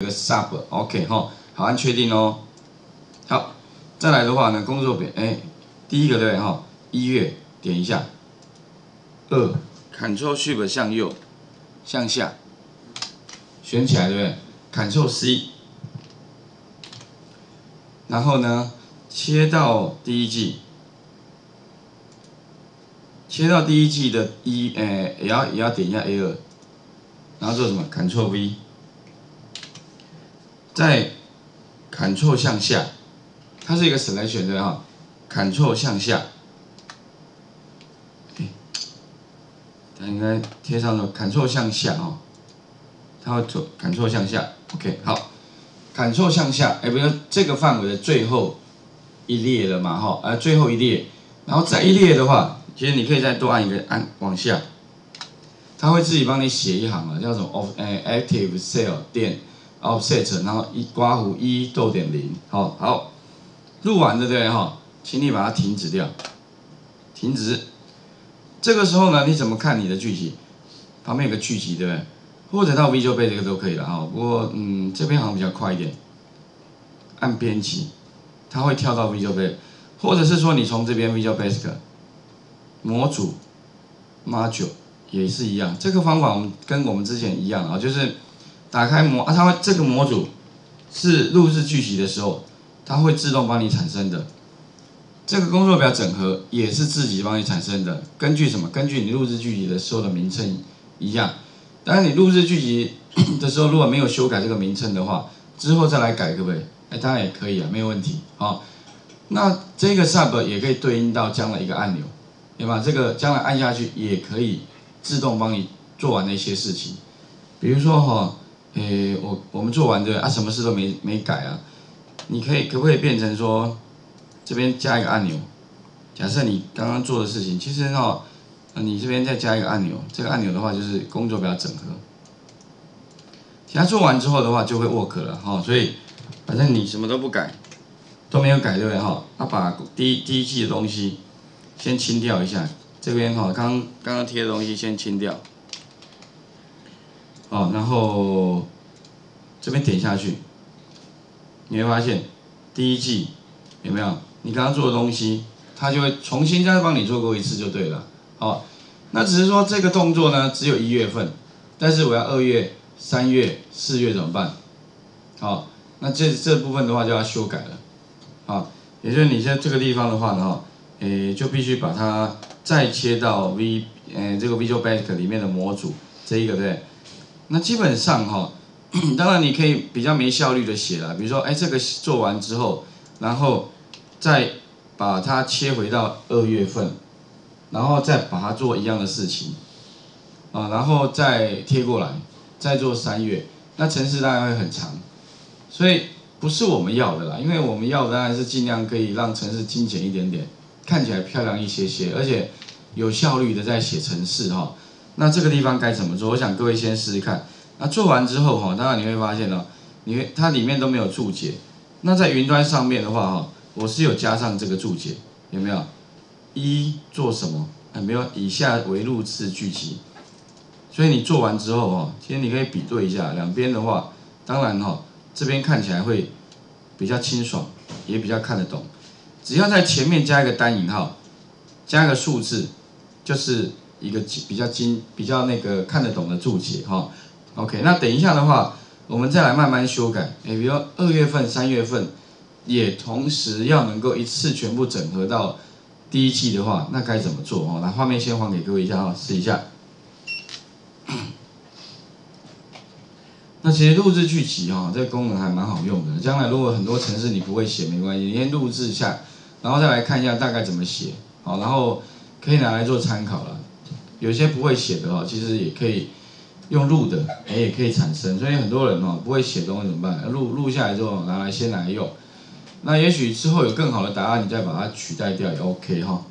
一个 sub，OK 哈，好，按确定哦。好，再来的话呢，工作表，哎，第一个对哈，一月点一下，二，Ctrl Shift 向右，向下，选起来对不对？Ctrl C，然后呢，切到第一季，切到第一季的一，哎，也要也要点一下 A 二，然后做什么？Ctrl V。在 Ctrl 向下，它是一个 selection 对哈，Ctrl 向下，它应该贴上了 Ctrl 向下哦，它会走 Ctrl 向下，OK 好，Ctrl 向下，哎，比如这个范围的最后一列了嘛哈，呃最后一列，然后再一列的话，其实你可以再多按一个按往下，它会自己帮你写一行啊，叫什么 of 哎 active cell 电。Offset，然后一刮弧一逗点零，好好录完对不对哈？请你把它停止掉，停止。这个时候呢，你怎么看你的剧集？旁边有个剧集对不对？或者到 Visual Basic 都可以了哈。不过嗯，这边好像比较快一点。按编辑，它会跳到 Visual 贝或者是说你从这边 Visual Basic 模组 Module 也是一样。这个方法跟我们之前一样啊，就是。打开模啊，它会这个模组是录制剧集的时候，它会自动帮你产生的。这个工作表整合也是自己帮你产生的，根据什么？根据你录制剧集的时候的名称一样。当然你录制剧集的时候如果没有修改这个名称的话，之后再来改可不可以？哎，当然也可以啊，没有问题。好，那这个 sub 也可以对应到将来一个按钮，对吧？这个将来按下去也可以自动帮你做完那些事情，比如说哈。诶，我我们做完的啊，什么事都没没改啊。你可以可不可以变成说，这边加一个按钮？假设你刚刚做的事情，其实哦，你这边再加一个按钮，这个按钮的话就是工作表整合。其他做完之后的话就会 work 了哈，所以反正你什么都不改，都没有改对不对哈？那把第一第一季的东西先清掉一下，这边哈刚刚刚贴的东西先清掉。哦，然后这边点下去，你会发现第一季有没有？你刚刚做的东西，它就会重新再帮你做过一次就对了。好，那只是说这个动作呢，只有一月份，但是我要二月、三月、四月怎么办？好，那这这部分的话就要修改了。好，也就是你在这个地方的话呢，哈，诶，就必须把它再切到 V，诶，这个 Visual Basic 里面的模组这一个对。那基本上哈，当然你可以比较没效率的写了，比如说，哎，这个做完之后，然后再把它切回到二月份，然后再把它做一样的事情，啊，然后再贴过来，再做三月，那程式当然会很长，所以不是我们要的啦，因为我们要的当然是尽量可以让程式精简一点点，看起来漂亮一些些，而且有效率的在写程式哈。那这个地方该怎么做？我想各位先试试看。那做完之后哈，当然你会发现哦，你它里面都没有注解。那在云端上面的话哈，我是有加上这个注解，有没有？一做什么？啊，没有。以下为录制剧集。所以你做完之后哈，其实你可以比对一下两边的话，当然哈，这边看起来会比较清爽，也比较看得懂。只要在前面加一个单引号，加一个数字，就是。一个比较精、比较那个看得懂的注解哈，OK，那等一下的话，我们再来慢慢修改。哎，比如二月份、三月份，也同时要能够一次全部整合到第一季的话，那该怎么做哦？那画面先还给各位一下哈，试一下。那其实录制剧集哈，这个功能还蛮好用的。将来如果很多城市你不会写没关系，你先录制一下，然后再来看一下大概怎么写，好，然后可以拿来做参考了。有些不会写的哦，其实也可以用录的，哎，也可以产生。所以很多人哦，不会写东西怎么办？录录下来之后拿来先来用。那也许之后有更好的答案，你再把它取代掉也 OK 哈。